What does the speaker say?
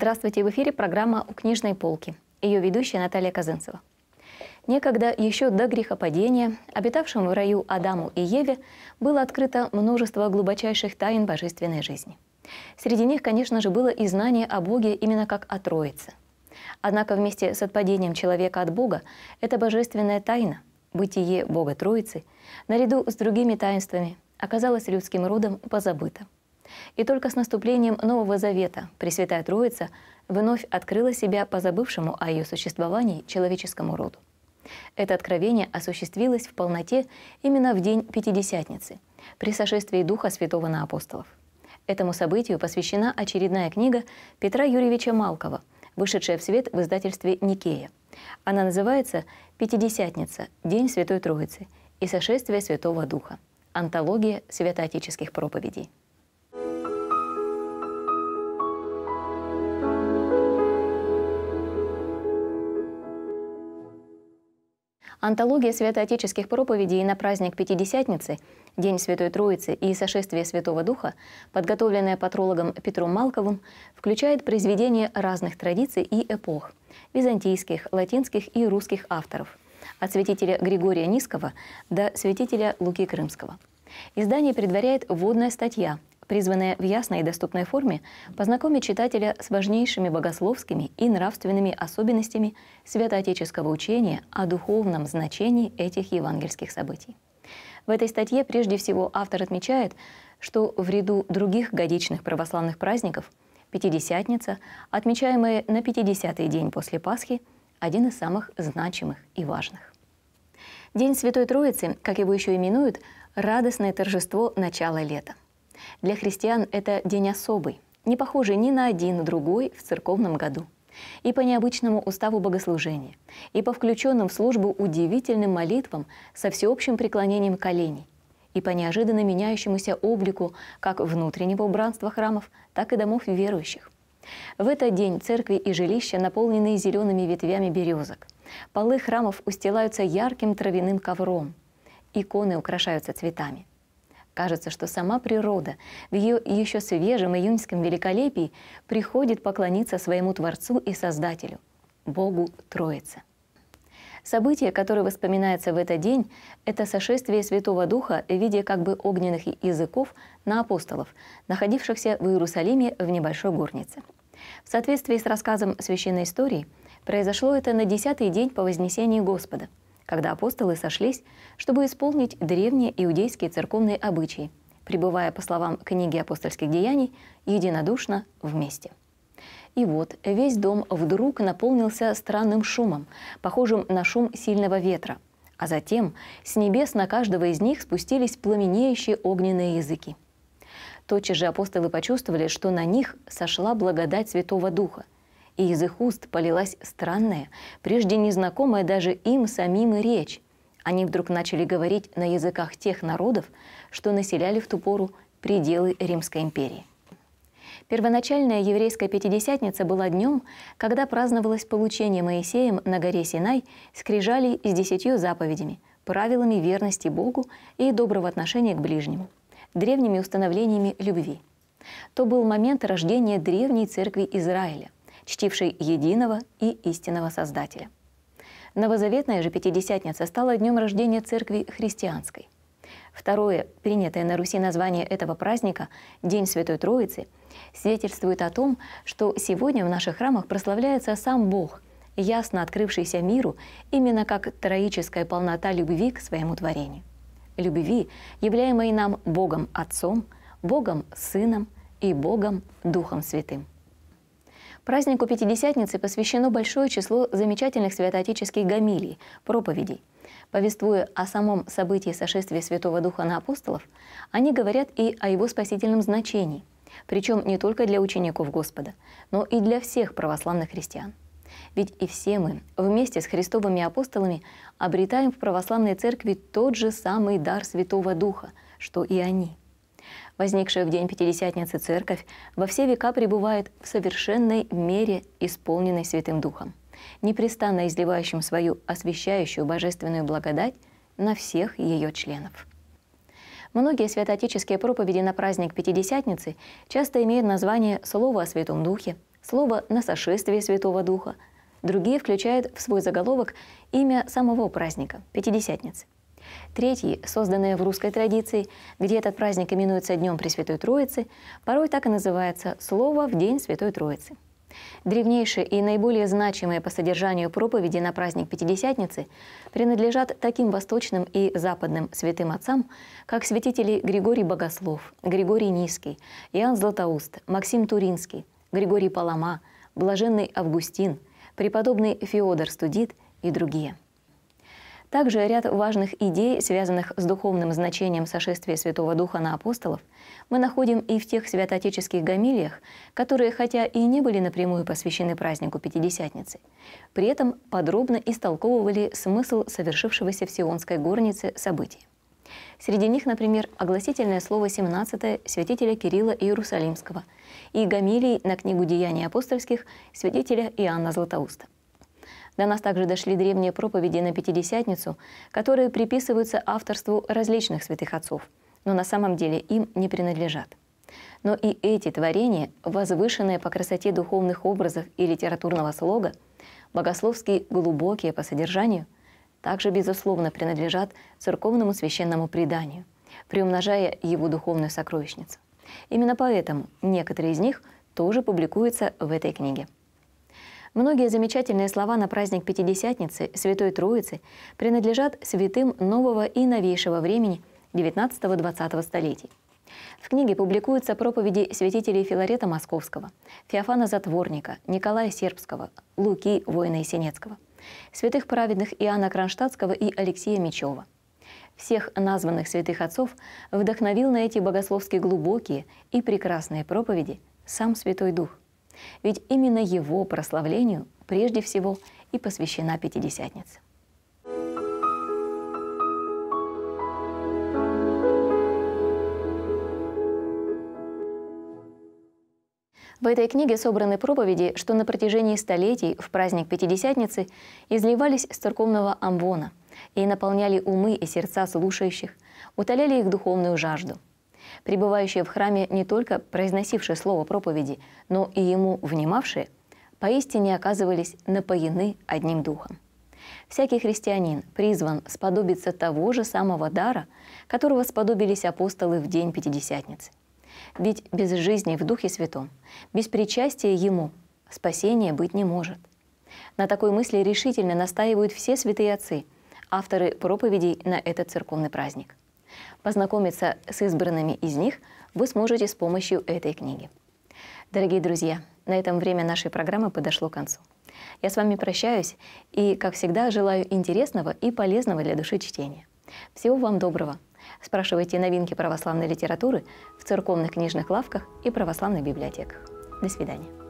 Здравствуйте, в эфире программа «У книжной полки». Ее ведущая Наталья Казынцева. Некогда еще до грехопадения, обитавшим в раю Адаму и Еве, было открыто множество глубочайших тайн божественной жизни. Среди них, конечно же, было и знание о Боге именно как о Троице. Однако вместе с отпадением человека от Бога эта божественная тайна, бытие Бога Троицы, наряду с другими таинствами, оказалась людским родом позабыта – и только с наступлением Нового Завета Пресвятая Троица вновь открыла себя позабывшему о ее существовании человеческому роду. Это откровение осуществилось в полноте именно в день Пятидесятницы, при сошествии Духа Святого на апостолов. Этому событию посвящена очередная книга Петра Юрьевича Малкова, вышедшая в свет в издательстве «Никея». Она называется «Пятидесятница. День Святой Троицы и сошествие Святого Духа. Антология святоотеческих проповедей». Антология святоотеческих проповедей на праздник Пятидесятницы, День Святой Троицы и Сошествие Святого Духа, подготовленная патрологом Петром Малковым, включает произведения разных традиций и эпох – византийских, латинских и русских авторов, от святителя Григория Низкого до святителя Луки Крымского. Издание предваряет вводная статья – призванная в ясной и доступной форме познакомить читателя с важнейшими богословскими и нравственными особенностями святоотеческого учения о духовном значении этих евангельских событий. В этой статье прежде всего автор отмечает, что в ряду других годичных православных праздников Пятидесятница, отмечаемая на 50-й день после Пасхи, один из самых значимых и важных. День Святой Троицы, как его еще именуют, радостное торжество начала лета – для христиан это день особый, не похожий ни на один другой в церковном году. И по необычному уставу богослужения, и по включенным в службу удивительным молитвам со всеобщим преклонением коленей, и по неожиданно меняющемуся облику как внутреннего убранства храмов, так и домов верующих. В этот день церкви и жилища наполнены зелеными ветвями березок. Полы храмов устилаются ярким травяным ковром. Иконы украшаются цветами. Кажется, что сама природа в ее еще свежем июньском великолепии приходит поклониться своему Творцу и Создателю, Богу Троице. Событие, которое воспоминается в этот день, это сошествие Святого Духа в виде как бы огненных языков на апостолов, находившихся в Иерусалиме в небольшой горнице. В соответствии с рассказом священной истории, произошло это на десятый день по Вознесении Господа – когда апостолы сошлись, чтобы исполнить древние иудейские церковные обычаи, пребывая, по словам книги апостольских деяний, единодушно вместе. И вот весь дом вдруг наполнился странным шумом, похожим на шум сильного ветра, а затем с небес на каждого из них спустились пламенеющие огненные языки. Тотчас же апостолы почувствовали, что на них сошла благодать Святого Духа – и из их уст полилась странная, прежде незнакомая даже им самим речь. Они вдруг начали говорить на языках тех народов, что населяли в ту пору пределы Римской империи. Первоначальная еврейская Пятидесятница была днем, когда праздновалось получение Моисеем на горе Синай скрижалей с десятью заповедями, правилами верности Богу и доброго отношения к ближнему, древними установлениями любви. То был момент рождения древней церкви Израиля чтивший единого и истинного Создателя. Новозаветная же Пятидесятница стала днем рождения Церкви Христианской. Второе, принятое на Руси название этого праздника – День Святой Троицы, свидетельствует о том, что сегодня в наших храмах прославляется сам Бог, ясно открывшийся миру именно как троическая полнота любви к своему творению. Любви, являемой нам Богом Отцом, Богом Сыном и Богом Духом Святым. Празднику Пятидесятницы посвящено большое число замечательных святоотеческих гамилий, проповедей. Повествуя о самом событии сошествия Святого Духа на апостолов, они говорят и о его спасительном значении, причем не только для учеников Господа, но и для всех православных христиан. Ведь и все мы вместе с Христовыми апостолами обретаем в православной церкви тот же самый дар Святого Духа, что и они – возникшая в день Пятидесятницы Церковь, во все века пребывает в совершенной мере, исполненной Святым Духом, непрестанно изливающим свою освящающую божественную благодать на всех ее членов. Многие святоотеческие проповеди на праздник Пятидесятницы часто имеют название «Слово о Святом Духе», слово «на сошествие Святого Духа». Другие включают в свой заголовок имя самого праздника – Пятидесятницы. Третьи, созданные в русской традиции, где этот праздник именуется Днем Пресвятой Троицы, порой так и называется «Слово в День Святой Троицы». Древнейшие и наиболее значимые по содержанию проповеди на праздник Пятидесятницы принадлежат таким восточным и западным святым отцам, как святители Григорий Богослов, Григорий Низкий, Иоанн Златоуст, Максим Туринский, Григорий Палама, Блаженный Августин, преподобный Феодор Студит и другие – также ряд важных идей, связанных с духовным значением сошествия Святого Духа на апостолов, мы находим и в тех святоотеческих гамилиях, которые, хотя и не были напрямую посвящены празднику Пятидесятницы, при этом подробно истолковывали смысл совершившегося в Сионской горнице события. Среди них, например, огласительное слово 17 святителя Кирилла Иерусалимского и гамилий на книгу «Деяний апостольских» святителя Иоанна Златоуста. До нас также дошли древние проповеди на Пятидесятницу, которые приписываются авторству различных святых отцов, но на самом деле им не принадлежат. Но и эти творения, возвышенные по красоте духовных образов и литературного слога, богословски глубокие по содержанию, также, безусловно, принадлежат церковному священному преданию, приумножая его духовную сокровищницу. Именно поэтому некоторые из них тоже публикуются в этой книге. Многие замечательные слова на праздник Пятидесятницы Святой Троицы принадлежат святым нового и новейшего времени XIX-XX столетий. В книге публикуются проповеди святителей Филарета Московского, Феофана Затворника, Николая Сербского, Луки Воина Есенецкого, святых праведных Иоанна Кронштадтского и Алексея Мечева. Всех названных святых отцов вдохновил на эти богословски глубокие и прекрасные проповеди сам Святой Дух – ведь именно его прославлению прежде всего и посвящена Пятидесятница. В этой книге собраны проповеди, что на протяжении столетий в праздник Пятидесятницы изливались с церковного амвона и наполняли умы и сердца слушающих, утоляли их духовную жажду – пребывающие в храме не только произносившие слово проповеди, но и ему внимавшие, поистине оказывались напоены одним духом. Всякий христианин призван сподобиться того же самого дара, которого сподобились апостолы в день Пятидесятницы. Ведь без жизни в Духе Святом, без причастия Ему спасения быть не может. На такой мысли решительно настаивают все святые отцы, авторы проповедей на этот церковный праздник – Познакомиться с избранными из них вы сможете с помощью этой книги. Дорогие друзья, на этом время нашей программы подошло к концу. Я с вами прощаюсь и, как всегда, желаю интересного и полезного для души чтения. Всего вам доброго. Спрашивайте новинки православной литературы в церковных книжных лавках и православных библиотеках. До свидания.